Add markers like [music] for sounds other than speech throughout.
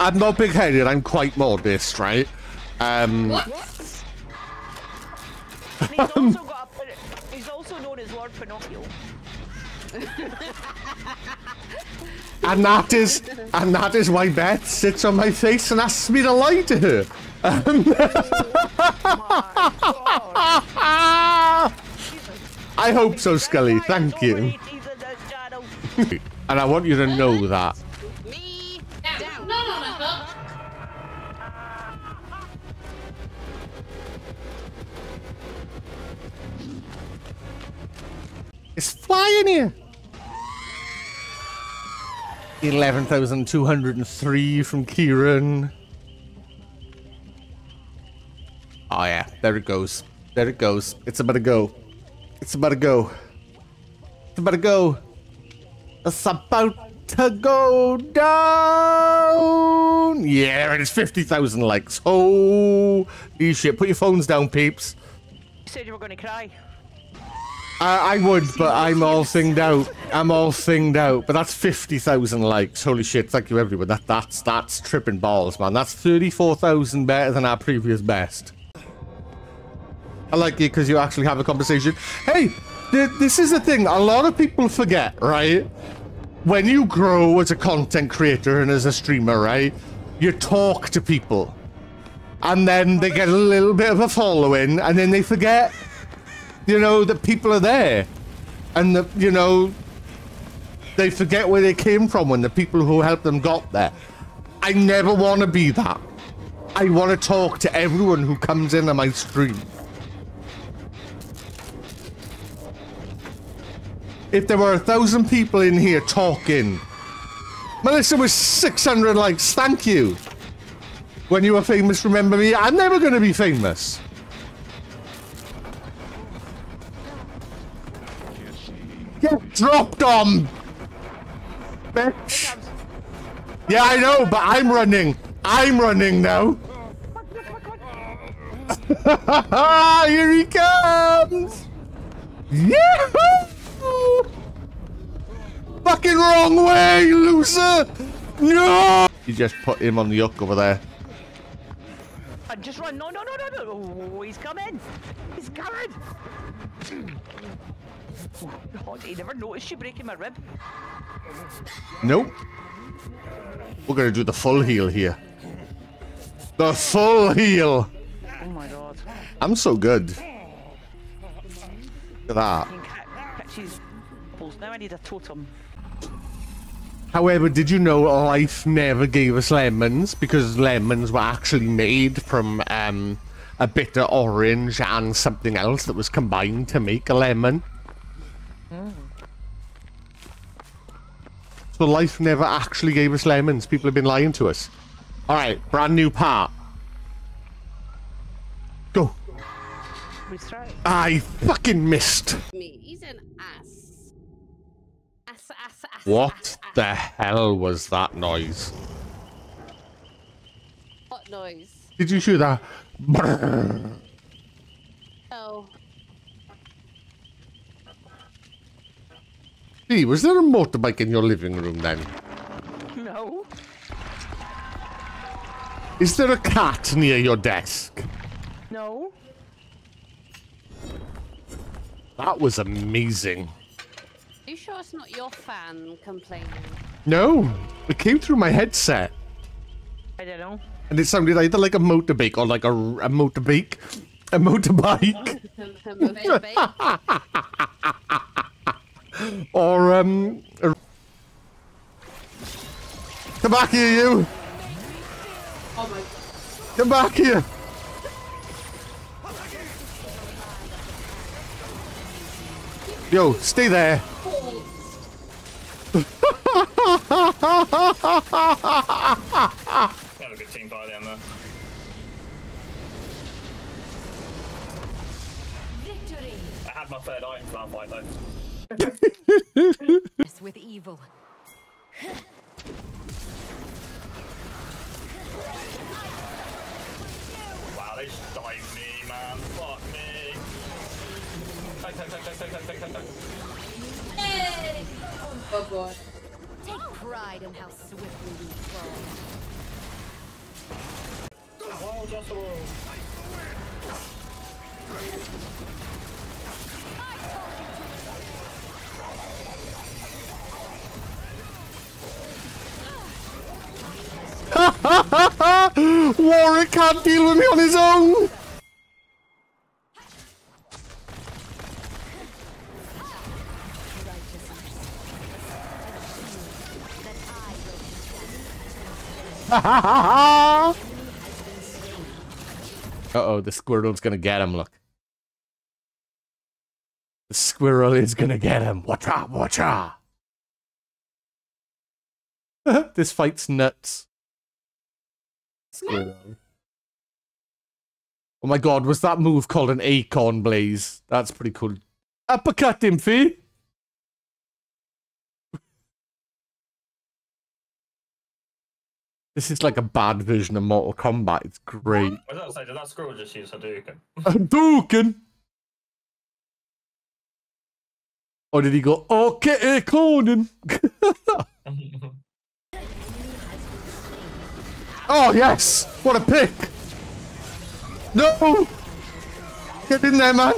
I'm not big-headed. I'm quite modest, right? Um, What? He's also got a, he's also known as Lord Pinocchio. and that is and that is why Beth sits on my face and asks me to lie to her. Um, I hope so, Scully. Thank you. And I want you to know that. Down. Not on a. It's flying here. 11,203 from Kieran. Oh yeah, there it goes. There it goes. It's about to go. It's about to go. It's about to go. It's about to go down. Yeah, there it is. 50,000 likes. Holy shit. Put your phones down, peeps. You said you were going to cry. I, I would, [laughs] but I'm all thinged out. I'm all thinged out. But that's 50,000 likes. Holy shit, thank you everyone. That, that's, that's tripping balls, man. That's 34,000 better than our previous best. I like you because you actually have a conversation. Hey, th this is the thing. A lot of people forget, right? When you grow as a content creator and as a streamer, right? You talk to people. And then they get a little bit of a following, and then they forget you know, that people are there. And, the, you know, they forget where they came from when the people who helped them got there. I never want to be that. I want to talk to everyone who comes in on my stream. If there were a thousand people in here talking, Melissa was 600 likes, thank you. When you were famous, remember me? I'm never going to be famous. Get dropped on! Bitch! Yeah, I know, but I'm running. I'm running now. [laughs] Here he comes! Yahoo! Fucking wrong way, loser! No! You just put him on the hook over there. And just run. No, no, no, no, no. Oh, he's coming. He's coming. Oh, he never noticed you breaking my rib. Nope. We're gonna do the full heal here. The full heal! Oh my god. I'm so good. Look at that. Now I need a totem. However, did you know life never gave us lemons because lemons were actually made from um, a bitter orange and something else that was combined to make a lemon? So life never actually gave us lemons. People have been lying to us. All right, brand new part. Go. We try. I fucking missed. Me. He's an ass. What ass, ass. the hell was that noise? What noise? Did you hear that? Oh. Lee, was there a motorbike in your living room then? No. Is there a cat near your desk? No. That was amazing. Are you sure it's not your fan complaining? No, it came through my headset. I don't know. And it sounded either like a motorbike or like a, a motorbike. A motorbike. [laughs] [laughs] or, um... A... Come back here, you! Oh my god. Come back here! Yo, stay there! Got a good team fight down there. Victory. I had my third item for that fight though. with evil. wow, they just dived me, man. Fuck me. Take, take, take, take, take, take, take, take. Hey! Oh god. Take pride in how swiftly we fall. Just. [laughs] Warwick can't deal with me on his own! [laughs] Uh oh, the squirrel's gonna get him, look. The squirrel is gonna get him. Watcha, watcha. [laughs] this fight's nuts. Squirrel. Oh my god, was that move called an acorn blaze? That's pretty cool. Uppercut him, Fee. This is like a bad version of Mortal Kombat. It's great. I was about to say, did that squirrel just use Hadouken? [laughs] Hadouken! Or did he go, okay, acorn? [laughs] oh, yes! What a pick! No! Get in there, man!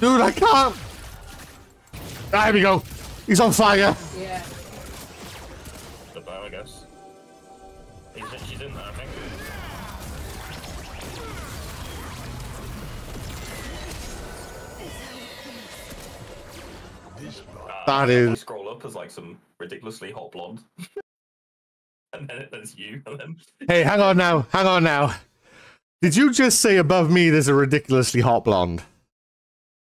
Dude, I can't! There we go! He's on fire! Yeah. the bow, I guess. He's, she's in there, I think. Uh, That you is- Scroll up as like some ridiculously hot blonde. [laughs] and then there's you, and then Hey, hang on now, hang on now. Did you just say above me there's a ridiculously hot blonde?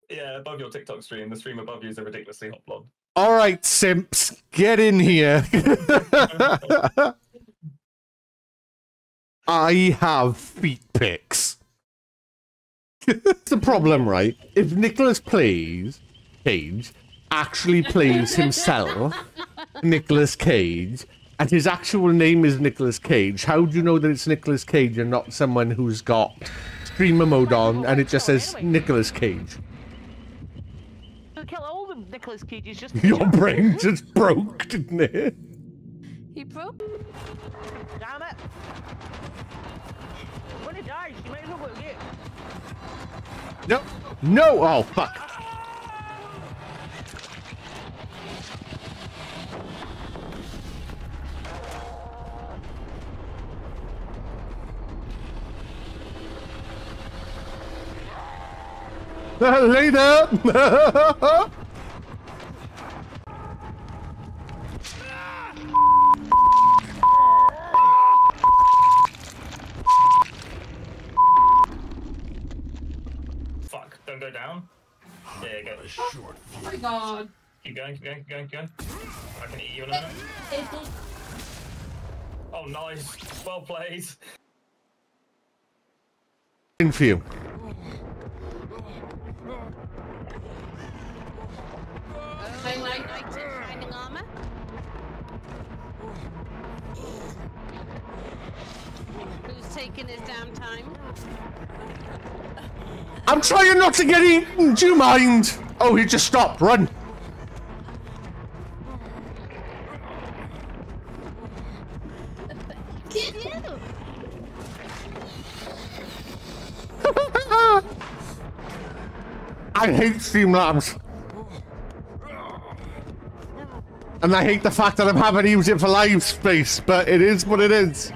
Yeah, above your TikTok stream, the stream above you is a ridiculously hot blonde. All right, simps, get in here. [laughs] I have feet pics. the problem, right? If Nicholas plays Cage, actually plays himself, Nicolas Cage, and his actual name is Nicolas Cage, how do you know that it's Nicolas Cage and not someone who's got streamer mode on and it just says Nicolas Cage? I'll kill all the Nicolas Cages just Your brain just broke, didn't it? He broke. Damn it! When he dies, you might as well go get. No. No. Oh, fuck. [laughs] Later. [laughs] Fuck, don't go down. Yeah, go. Oh my god. Keep going, keep going, keep going, keep going. I can eat you in a minute. Oh, nice. Well played. In for you. I like knight in shining armor. Who's taking his damn time? I'm trying not to get eaten. Do you mind? Oh, he just stopped. Run. I hate Steam Streamlabs. And I hate the fact that I'm having to use it for live space, but it is what it is.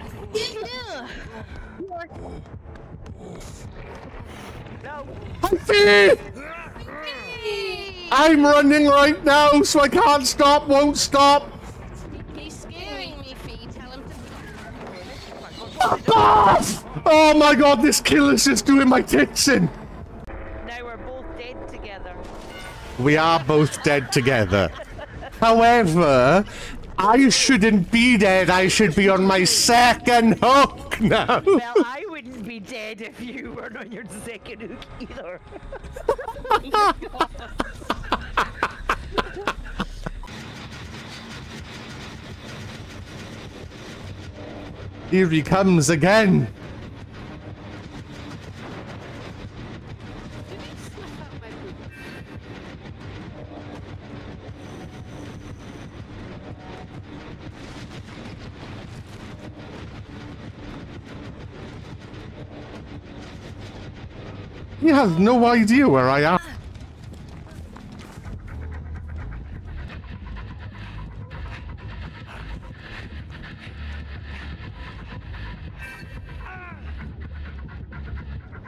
I'm running right now, so I can't stop, won't stop. Fuck off! Oh my god, this killer's just doing my tits in. Now we're both dead together. We are both dead together. However, I shouldn't be dead. I should be on my second hook now. Well, I wouldn't be dead if you weren't on your second hook either. [laughs] [laughs] Here he comes again. He has no idea where I am.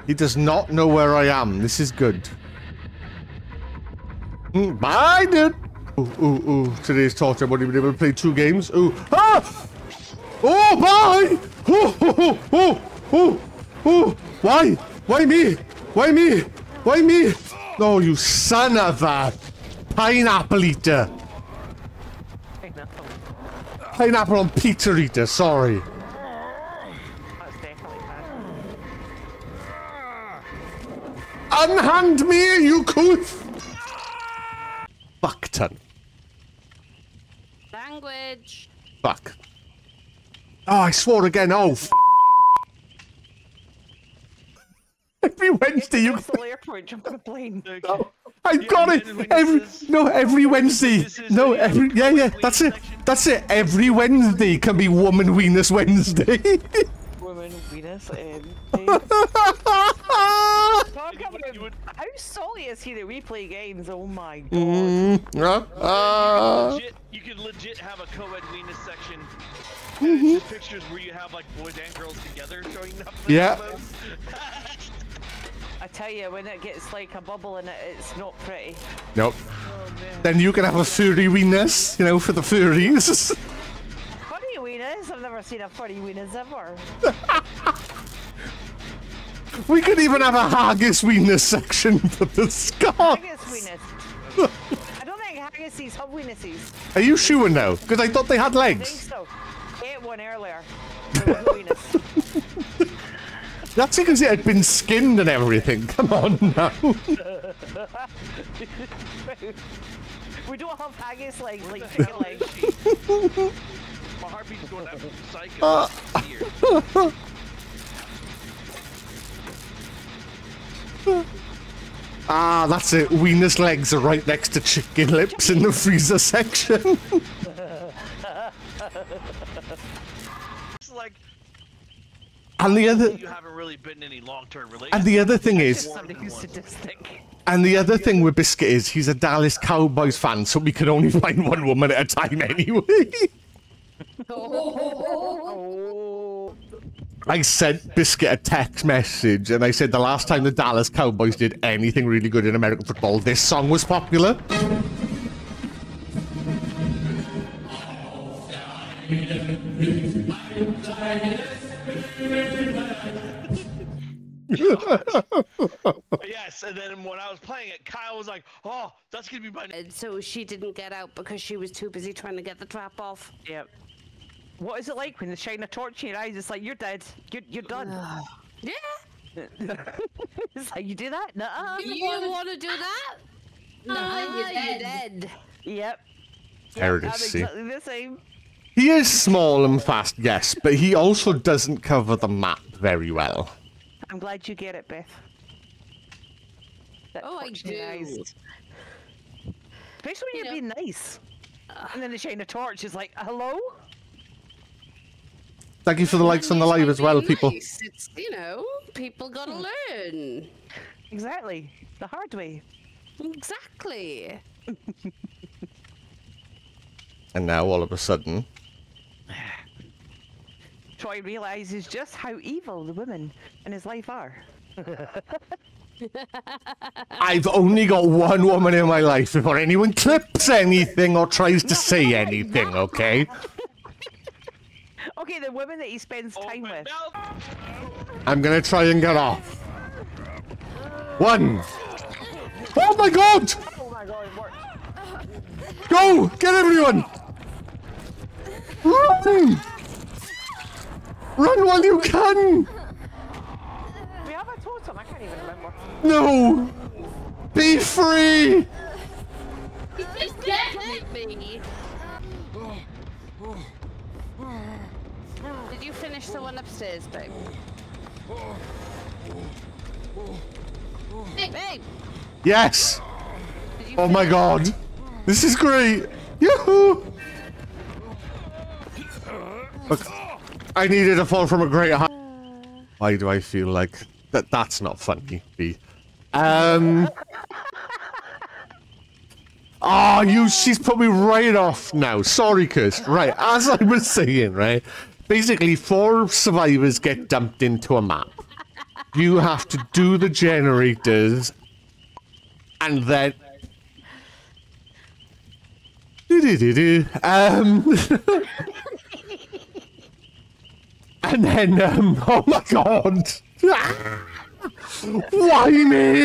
He does not know where I am. This is good. Mm, bye, dude. Ooh, ooh, ooh. Today's torture. What, been able to play two games? Ooh. Ah! Oh, bye! Oh, oh, oh, oh, oh. Why? Why me? Why me? Why me? Oh, you son of a pineapple eater. Pineapple. Pineapple on pizza eater, sorry. That's definitely bad. Unhand me, you couth! Fuckton. Language. Fuck. Oh, I swore again. Oh, f- Every Wednesday you... It's the airport, jump on a plane. I got it! Every... No, every Wednesday. No, every... Yeah, yeah, that's it. That's it. Every Wednesday can be Woman Weenus Wednesday. Woman, [laughs] Venus, and. How salty is he that we play games? Oh my god. Mm, uh, uh, legit, you could legit have a co-ed weenus section. Mm-hmm. Just pictures where you have like boys and girls together showing up. Yeah. I tell you, when it gets like a bubble in it, it's not pretty. nope. Then you can have a furry weenus, you know, for the furries. Funny wieners? I've never seen a funny wieners ever. [laughs] We could even have a haggis weenus section for the Scots. Haggis wieners. [laughs] I don't think haggises have weenuses. Are you sure now? Because I thought they had I think legs. so. Ate one earlier. It was weenus. [laughs] That's because it had been skinned and everything. [laughs] Come on now. we don't have haggis legs like chicken legs. My heartbeat's going up psycho. Uh. Ah, that's it. Weenus legs are right next to chicken lips in the freezer section. Like and the other you haven't really been in any long-term relationship. and the other thing is Somebody who's sadistic. and the other thing with Biscuit is he's a Dallas Cowboys fan, so we can only [laughs] find one woman at a time anyway. [laughs] Oh. I sent Biscuit a text message and I said the last time the Dallas Cowboys did anything really good in American football, this song was popular. Yes, and then when I was playing it, Kyle was like, "Oh, that's gonna be my." And so she didn't get out because she was too busy trying to get the trap off. Yep. What is it like when they shine a torch in your eyes? It's like you're dead. You're you're done. [sighs] Yeah. [laughs] it's like you do that? No. -uh. You want to do that? [laughs] No, you're you're dead. dead. Yep. There it I'm is, see. exactly the same. He is small and fast, yes, but he also doesn't cover the map very well. I'm glad you get it, Beth. That Oh, I torch eyes. do. Especially when You you're know. being nice. And then they shine a torch. It's like, hello? Thank you for the likes on the live as well, people. Nice. It's, you know, people gotta hmm. learn. Exactly. The hard way. Exactly. [laughs] And now all of a sudden, [sighs] Troy realizes just how evil the women in his life are. [laughs] I've only got one woman in my life before anyone clips anything or tries to say anything, okay? Okay, the women that he spends time Open with. mouth. I'm gonna try and get off. One. Oh my god! Oh my god, it worked. Go! Get everyone! Run! Run while you can! We have a totem, I can't even remember. No! Be free! It's dead. Hit me. Oh, oh, oh. Did you finish the one upstairs, babe? Babe, Yes! Oh my finish- god! This is great! Yahoo! Look, I needed a fall from a great height. Why do I feel like that? That's not funny. B. Um. Oh, [laughs] you, she's put me right off now. Sorry, Kirst. Right, as I was saying, right, basically, four survivors get dumped into a map. You have to do the generators, and then. Um. [laughs] and then, um, [laughs] oh my god! [laughs] Why me?